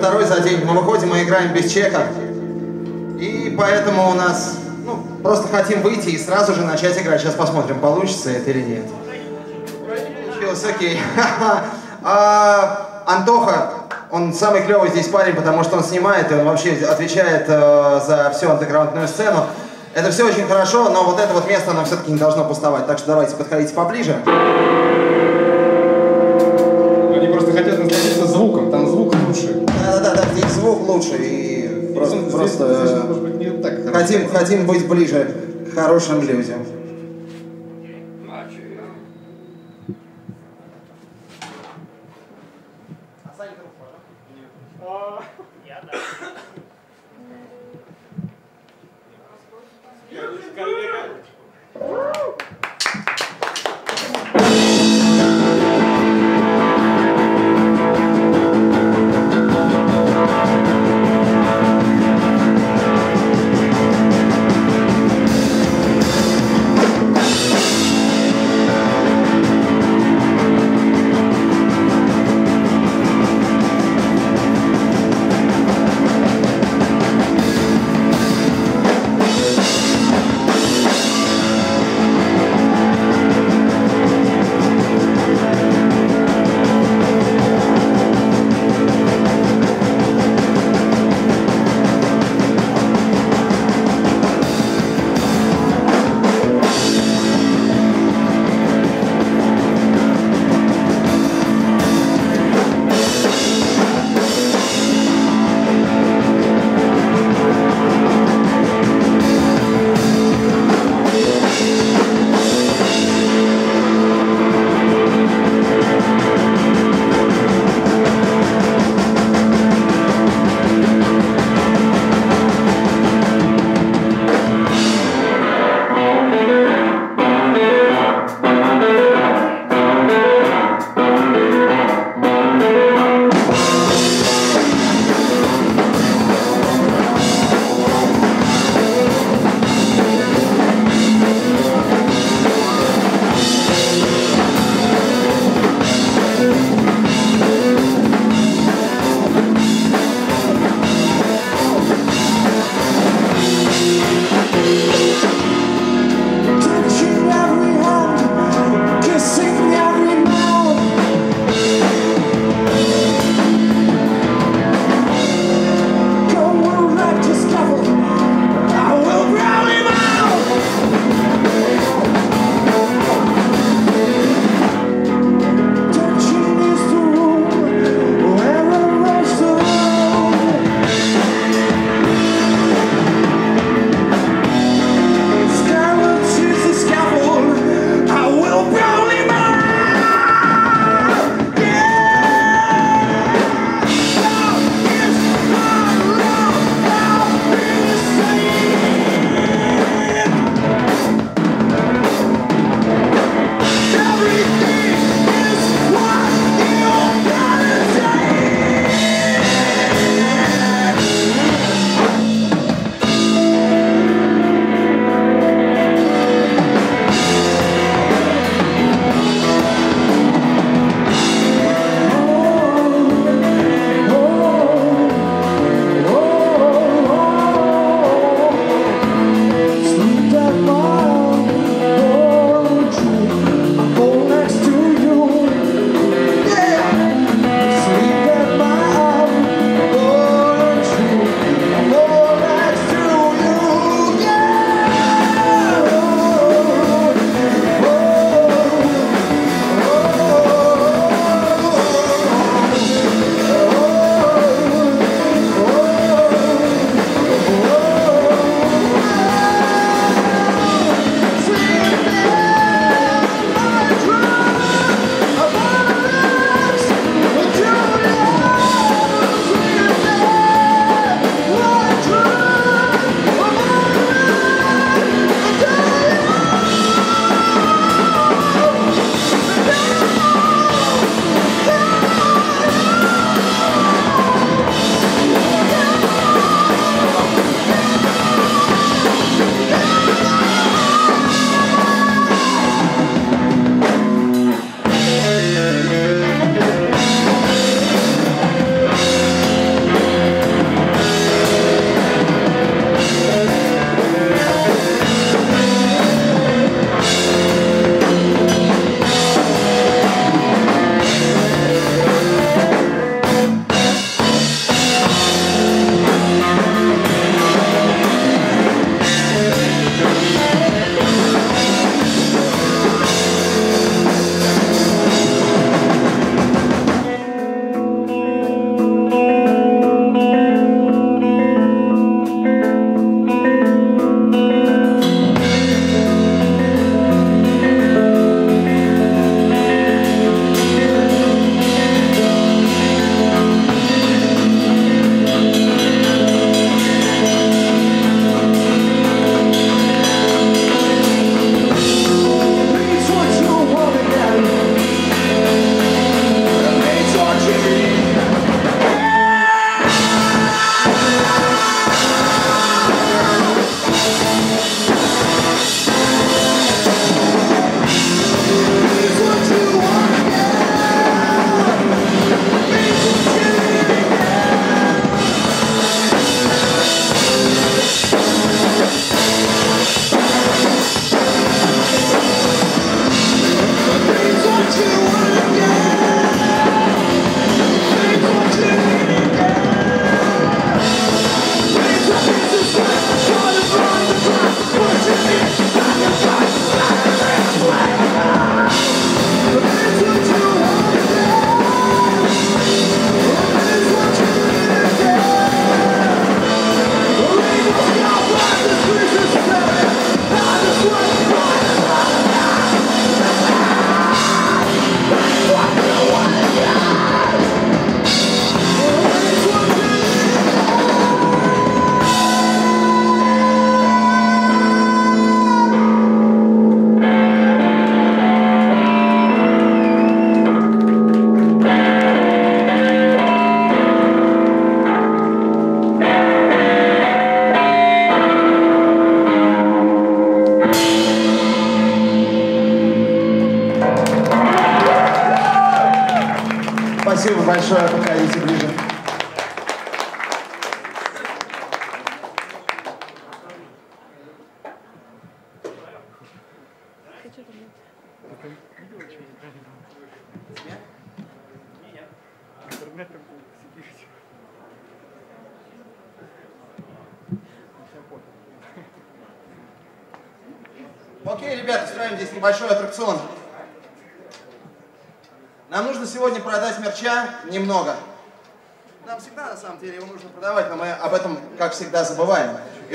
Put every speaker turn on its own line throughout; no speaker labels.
второй за день. Мы выходим и играем без чека. И поэтому у нас, ну, просто хотим выйти и сразу же начать играть. Сейчас посмотрим, получится это или нет. Получилось, окей. А, Антоха, он самый клевый здесь парень, потому что он снимает, и он вообще отвечает э, за всю андеграундную сцену. Это все очень хорошо, но вот это вот место нам все-таки не должно пустовать. Так что давайте подходите поближе. Хотим, быть ближе к хорошим людям.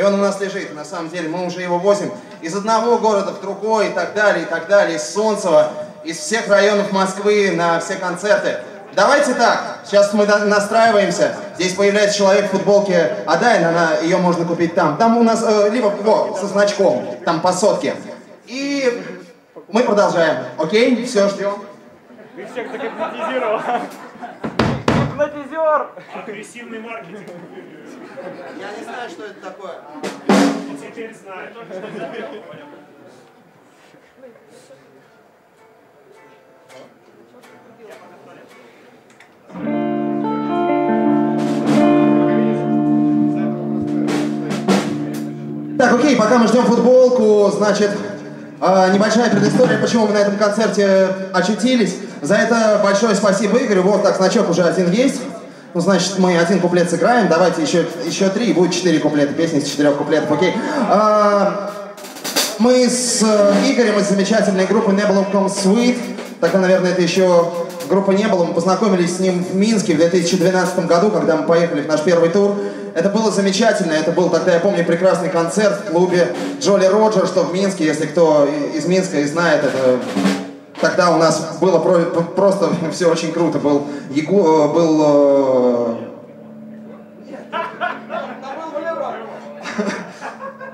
Он у нас лежит, на самом деле, мы уже его возим из одного города в другой, и так далее, и так далее, из Солнцева, из всех районов Москвы на все концерты. Давайте так, сейчас мы настраиваемся. Здесь появляется человек в футболке Адайн, она, ее можно купить там. Там у нас, э, либо вот, со значком, там по сотке. И мы продолжаем, окей? Все, ждем.
Ты всех загипнотизировал. Гипнотизер! Агрессивный маркетинг.
Я не знаю, что это такое.
Теперь знаешь.
Так, окей, пока мы ждем футболку, значит, э, небольшая предыстория, почему мы на этом концерте очутились. За это большое спасибо Игорю. Вот так, значок уже один есть. Ну, значит, мы один куплет сыграем. Давайте еще, еще три, и будет четыре куплета. Песни с четырех куплетов, окей. А, мы с э, Игорем из замечательной группы Nebulum Sweet. Тогда, наверное, это еще группа не было. Мы познакомились с ним в Минске в 2012 году, когда мы поехали в наш первый тур. Это было замечательно. Это был тогда, я помню, прекрасный концерт в клубе Джоли Роджер, что в Минске, если кто из Минска и знает, это тогда у нас было про, просто все очень круто. Был, Егу, э, был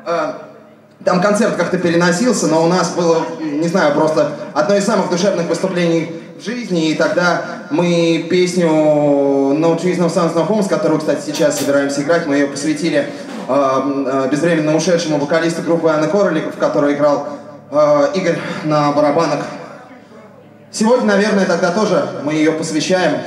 э, там концерт как-то переносился, но у нас было, не знаю, просто одно из самых душевных выступлений в жизни, и тогда мы песню No Trees No Sounds No Homes, которую, кстати, сейчас собираемся играть, мы ее посвятили э, безвременно ушедшему вокалисту группы Анны Короликов, который играл э, Игорь на барабанах. Сегодня, наверное, тогда тоже мы ее посвящаем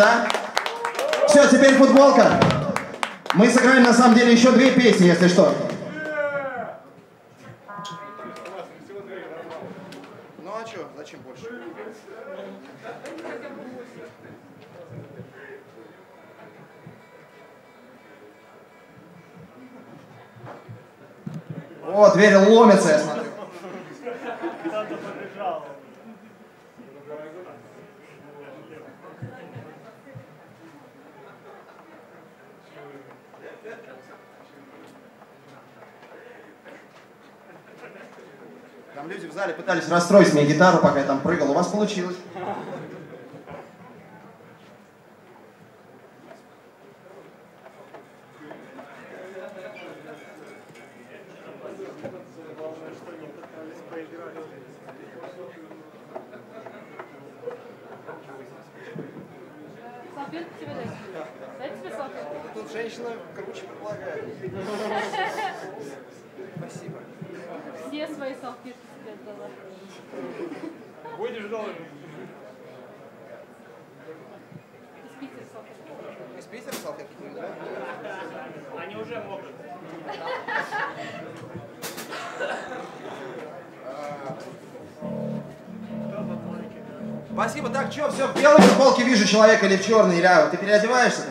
да? Все, теперь футболка. Мы сыграем на самом деле еще две песни, если что. Ну а что, зачем больше? О, дверь ломится, я смотрю.
Кто-то побежал.
Там люди в зале пытались расстроить мне гитару, пока я там прыгал. У вас получилось.
Салфетку тебе дать? Дать тебе салфетку?
Тут женщина круче предлагает. Спасибо.
Все свои салфетки тебе отдала.
Будешь должен.
Из Питера салфетки.
Из Питера салфетки не да?
Они уже могут.
Спасибо. Так, что, все, в белой футболке вижу человека или в черной, Иля, ты переодеваешься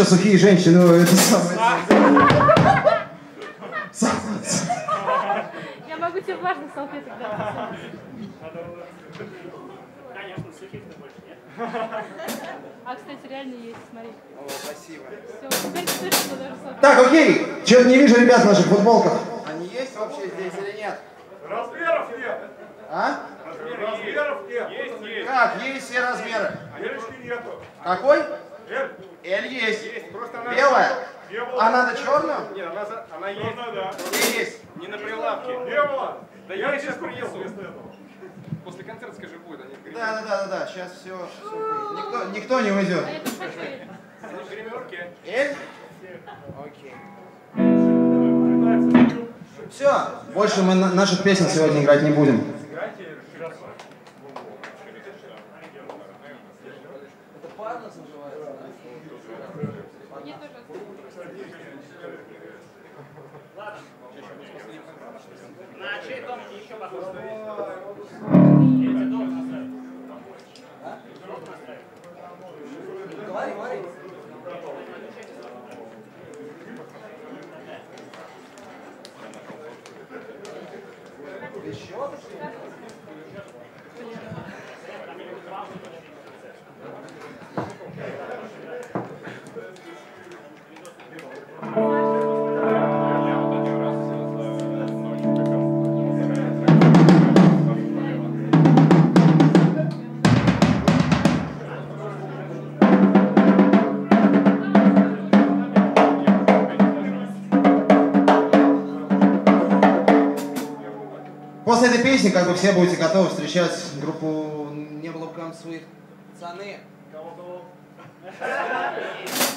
еще сухие женщины? Ну, это самое.
Я могу тебе влажных салфеток дать.
конечно, сухих-то больше нет.
А, кстати, реально есть, смотри.
О, спасибо.
Все, теперь точно даже салфетки.
Так, окей. Что-то не вижу ребят в наших футболках. Они есть вообще здесь или нет?
Размеров нет.
А?
Размеров нет. Есть, есть.
Как? Есть все размеры.
Эльшки нету.
Какой?
Эль.
L есть.
Есть. Просто она...
Белая?
Белая.
А надо черную?
Нет, она, за- она есть.
Ну,
да.
Где есть?
Не на прилавке. Не было. Да я,
Я
сейчас принесу.
вместо этого.
После концерта скажи, будет, они в
Да, да, да, да, да. Сейчас все. Никто, никто не уйдет.
А хочу Эль.
гримерке.
L? Окей. Все. Больше мы на- наших песен сегодня играть не будем. После этой песни, как бы все будете готовы встречать группу «Не было бы своих пацаны».
Thank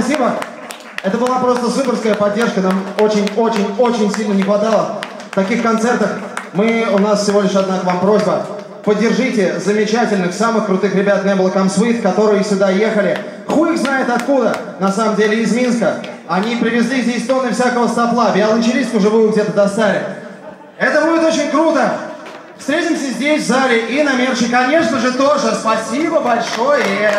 спасибо. Это была просто суперская поддержка. Нам очень-очень-очень сильно не хватало таких концертов. Мы, у нас всего лишь одна к вам просьба. Поддержите замечательных, самых крутых ребят Nebula Come Sweet, которые сюда ехали. Хуй их знает откуда, на самом деле из Минска. Они привезли здесь тонны всякого стопла. Виолончелистку живую где-то достали. Это будет очень круто. Встретимся здесь, в зале, и на мерче, конечно же, тоже. Спасибо большое.